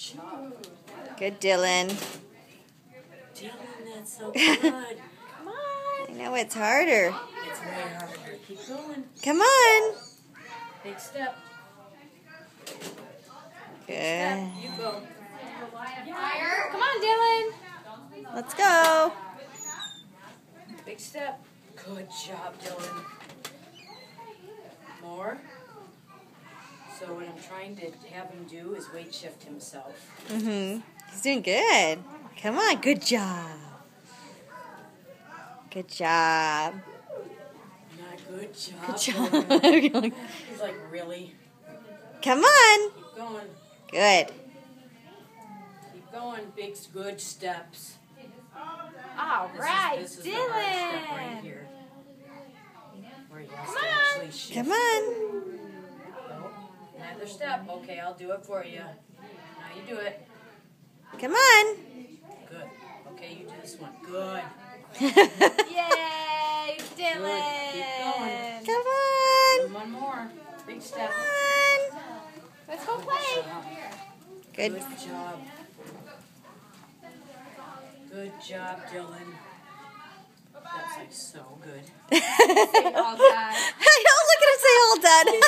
job. Good, Dylan. Dylan, that's so good. Come on. I know it's harder. It's way harder. Keep going. Come on. Big step. Good. Step. You go. Come on, Dylan. Let's go. Big step. Good job, Dylan. More. So what I'm trying to have him do is weight shift himself. Mm-hmm. He's doing good. Come on. Good job. Good job. Not good job. Good job. He's like, really? Come on. Keep going. Good. Keep going. Big, good steps. All This right, is, this is the hard step right Dylan. here. Where he has Come to on. actually. Come on. Another step. Okay, I'll do it for you. Now you do it. Come on. Good. Okay, you do this one. Good. Yay, Dylan. Keep Come on. And one more. Big step. Come on. Let's go play. Good. Good job. Good job, Dylan. That's like so good. All time. Don't look at him say all done.